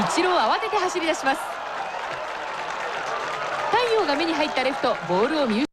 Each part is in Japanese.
一郎慌てて走り出します。太陽が目に入ったレフトボールを見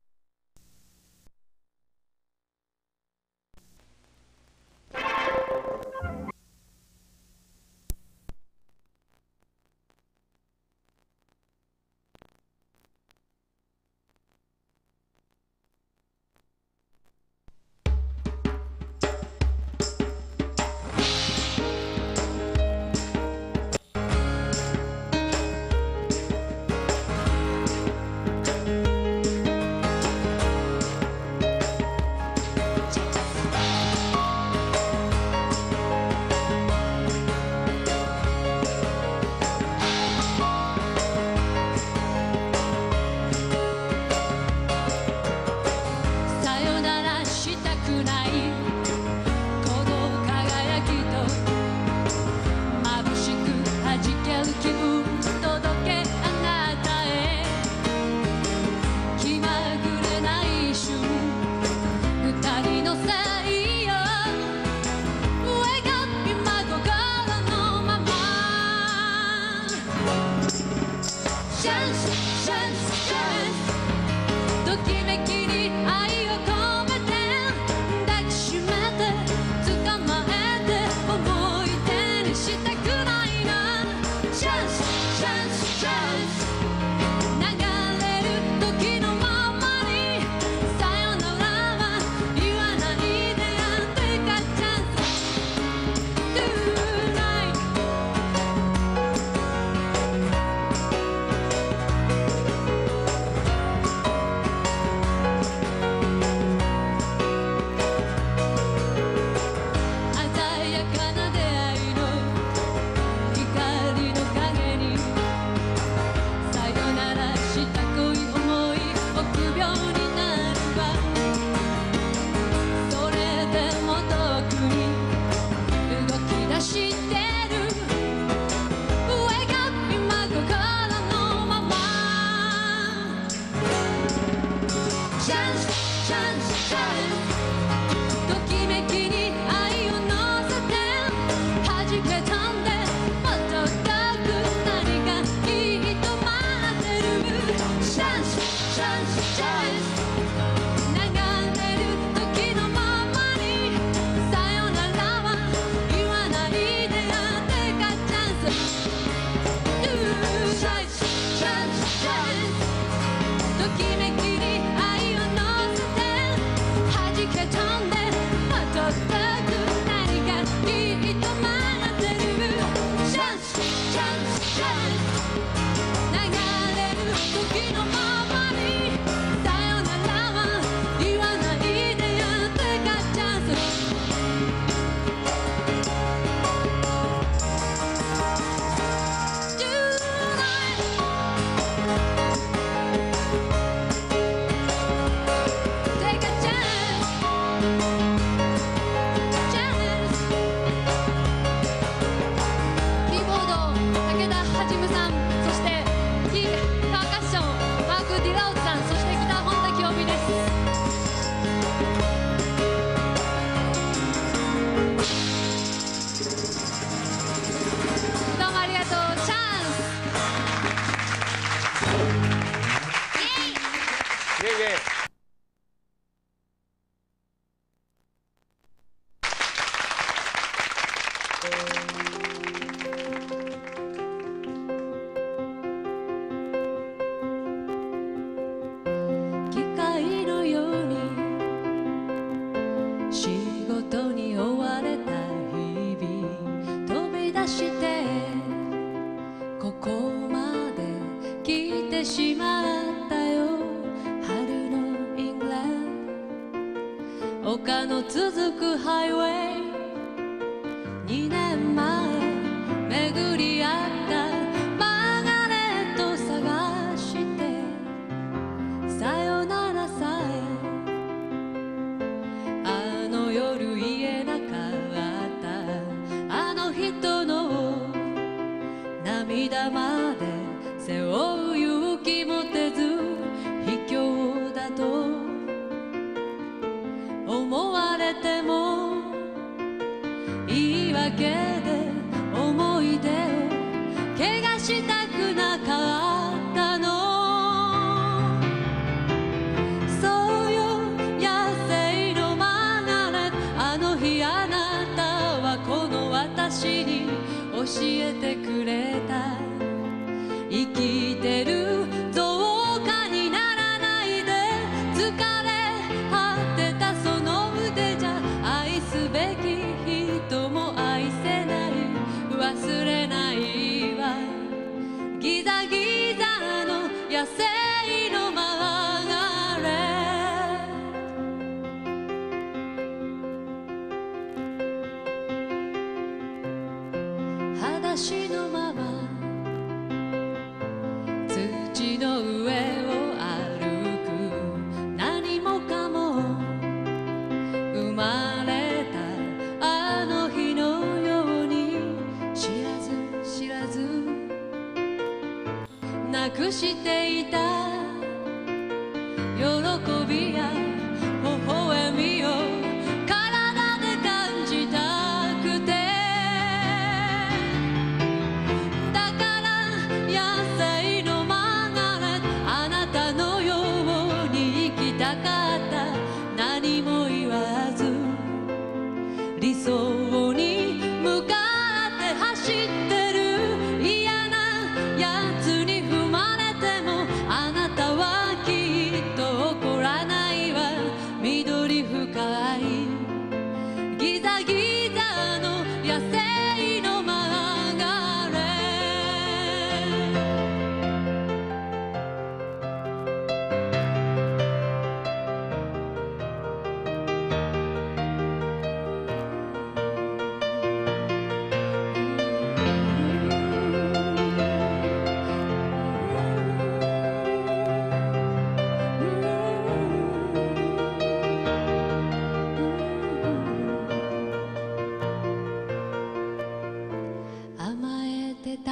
てた。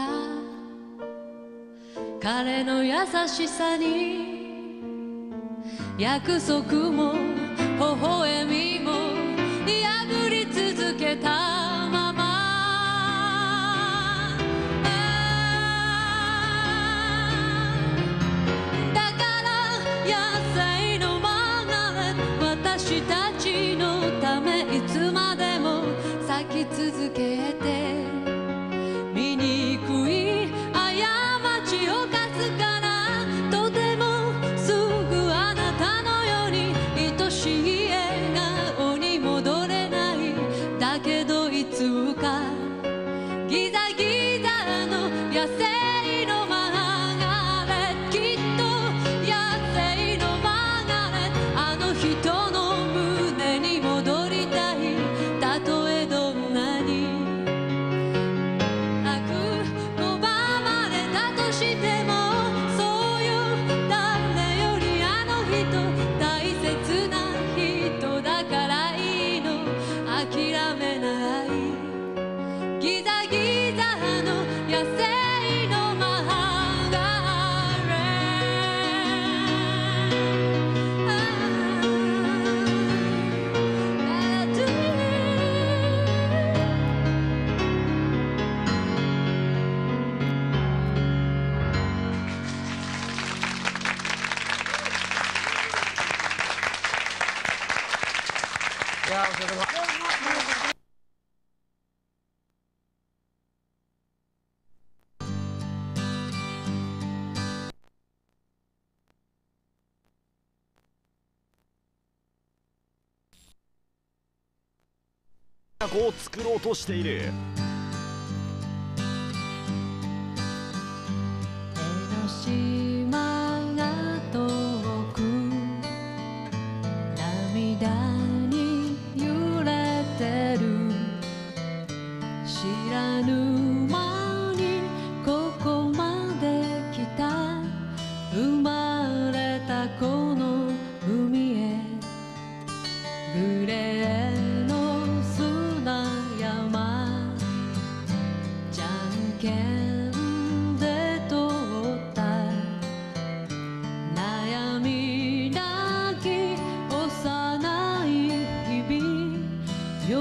彼の優しさに約束も微笑を作ろうとしている。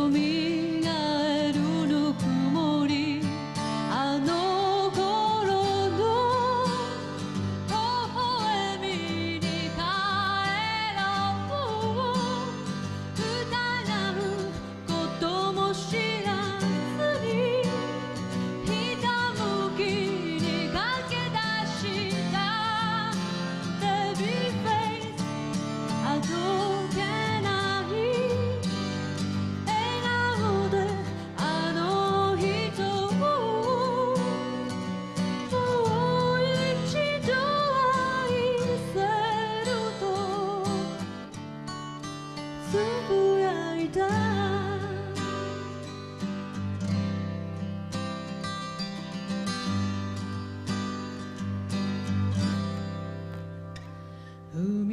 me. Ooh.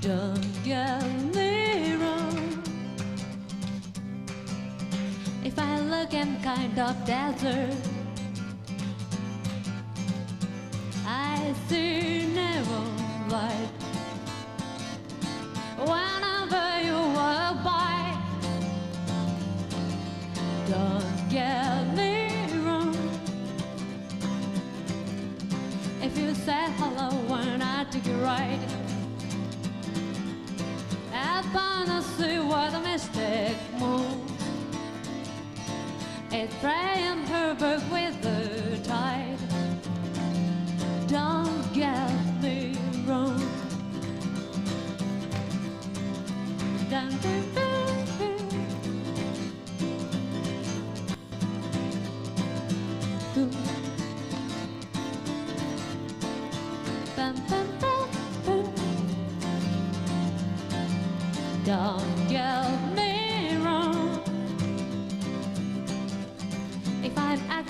Don't get me wrong. If I look am kind of desert, happen, I see what a mistake move. It praying her book with the tide. Don't get me wrong. Dun, dun, dun.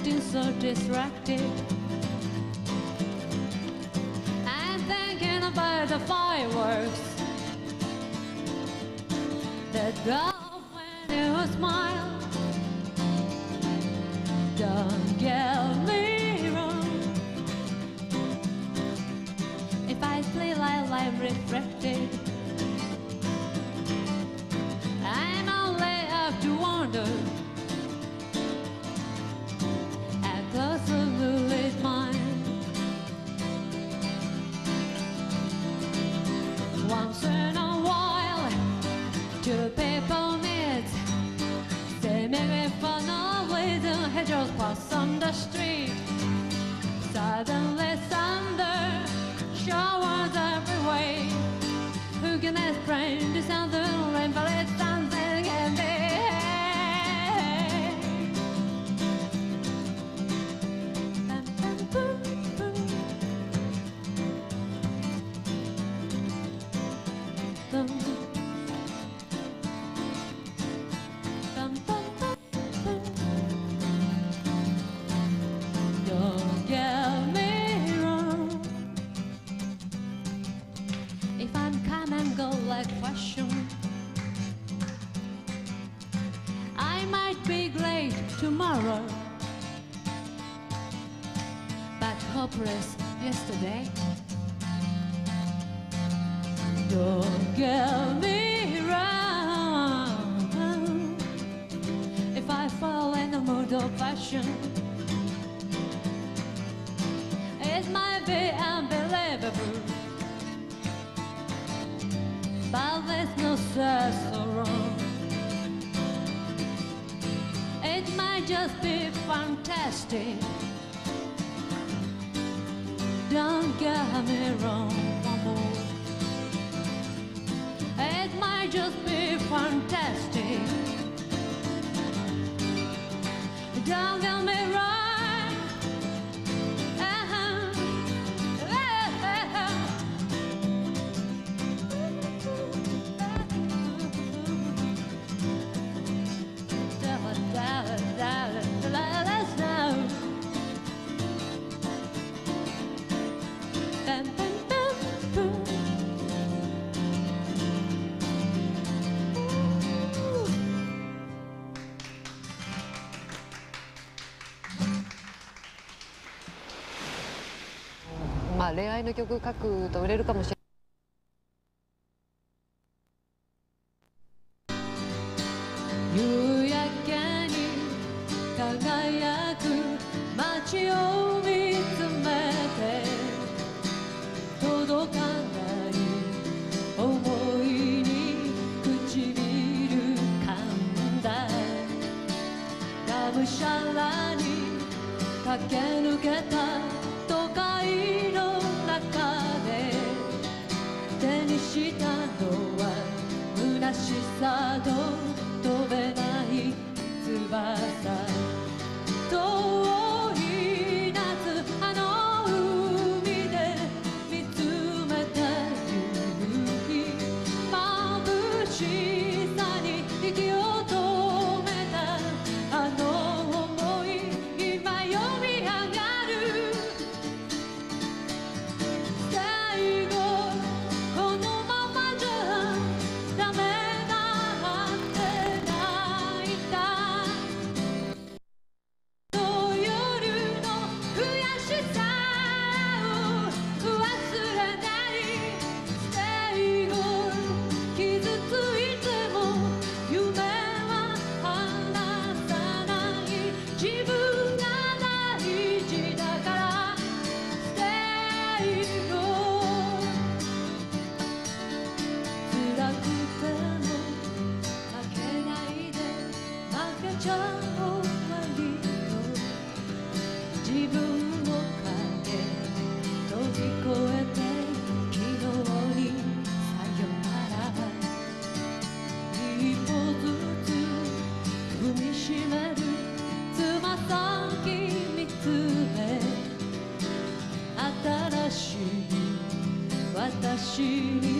Acting so distracted, I'm thinking about the fireworks. That go fashion, it might be unbelievable. But there's no or wrong. It might just be fantastic. Don't get me wrong. It might just be fantastic. Don't まあ恋愛の曲書くと売れるかもしれない。夕焼けに輝く街を見つめて届かない思いに唇噛んだ。がむしゃらに駆け抜けた。したのは虚しさと飛べない翼。私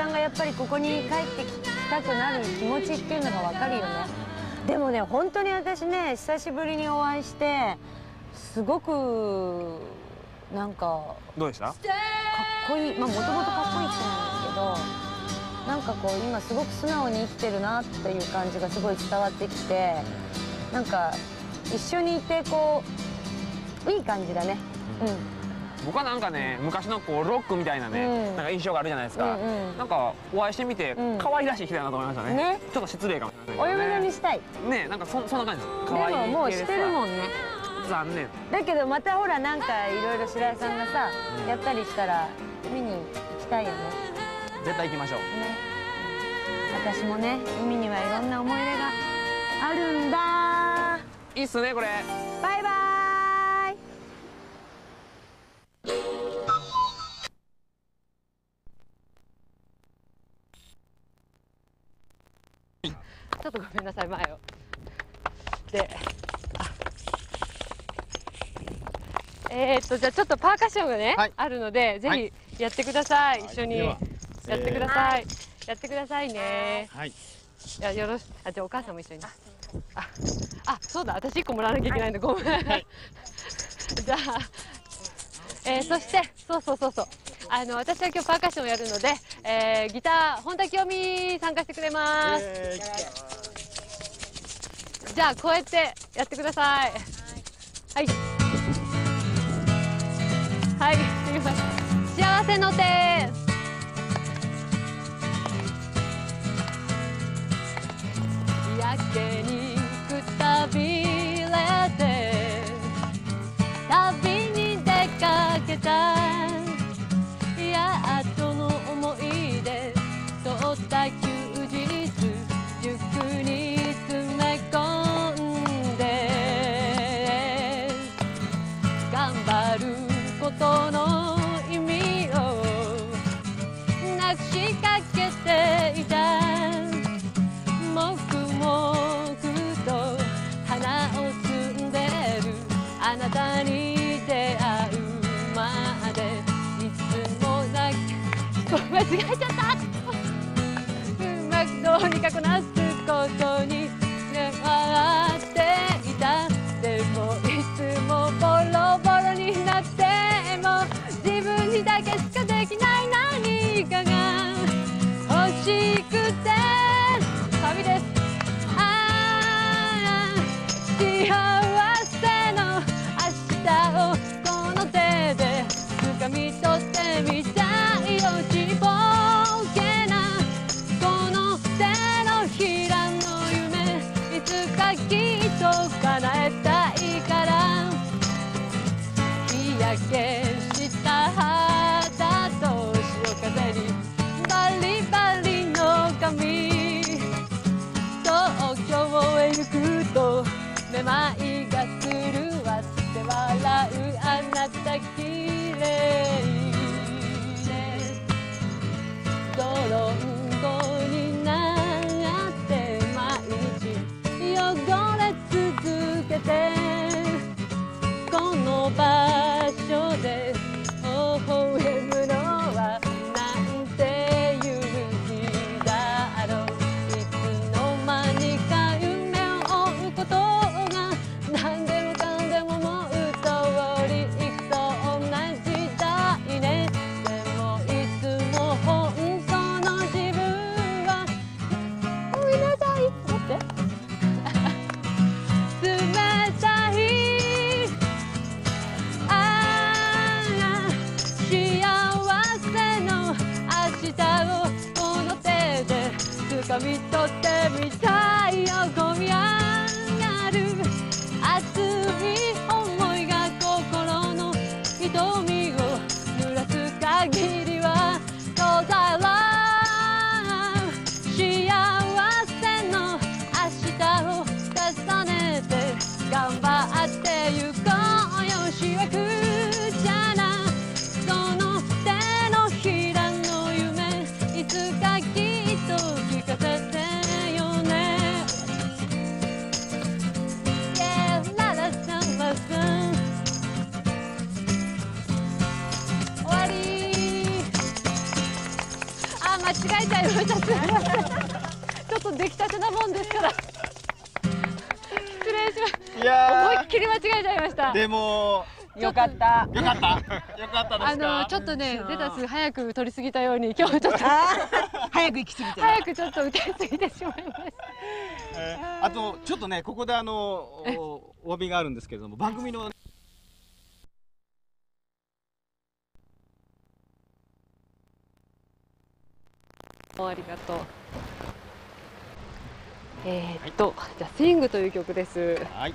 さんがやっぱりここに帰ってきたくなる気持ちっていうのがわかるよね。でもね本当に私ね久しぶりにお会いしてすごくなんかどうでした？かっこいい。まあもともとかっこいい人なんですけどなんかこう今すごく素直に生きてるなっていう感じがすごい伝わってきてなんか一緒にいてこういい感じだね。う僕はなんかね昔のこうロックみたいなね、うん。なんか印象があるじゃないですか、うんうん。なんかお会いしてみてうん。可愛らしい人だなと思いましたね,、ね。ちょっと失礼かもしれんおないね。嫁にしたい。ねなんかそそんな感じです。で可愛いももうしてるもんんね。残念。だけどまたほらなんかいろいろ白井さんがさやったりしたら海に行きたいよね。絶対行きましょう。ね。私もね海にはいろんな思い入れがあるんだ。いいっすねこれちょっとごめんなさい前を。であえー、っとじゃあちょっとパーカッションがね、はい。あるのでぜはい。ひやってください、一緒にでやはってください、やってくださいね。はい。いやよろしあじゃあお母さんも一緒に。あ。あそうだ私一個もらわなきゃいけないんだごめん、じゃあえーそしてそうそうそうそうあの私は今日パーカッションをやるので、えーギター本田清美参加してくれます。じゃあこうやってやってください。はい。はい行きます幸せの手。やけにくたびれて旅に出かけたやた休日ゆっくり詰め込んで頑張ることの意味をなくしかけていた黙々と花を摘んでるあなたに出会うまでいつもなく。間違えちゃった。とにかくなすことに。めまいがするわ。って笑うあなた取ってみたいよ込み上がる熱い思いいましたすいませんちょっと出来たてなもんですから。失礼します。いや思いっきり間違えちゃいました。でもよかったよかった。よかったですか？あのちょっとねレタス早く取りすぎたように今日ちょっと。早く行き過ぎて早くちょっと歌いすぎてしまいました。えーあとちょっとねここであのおお詫びがあるんですけれども番組のありがとう。えー、っと、じゃあ「スイング」という曲です。はい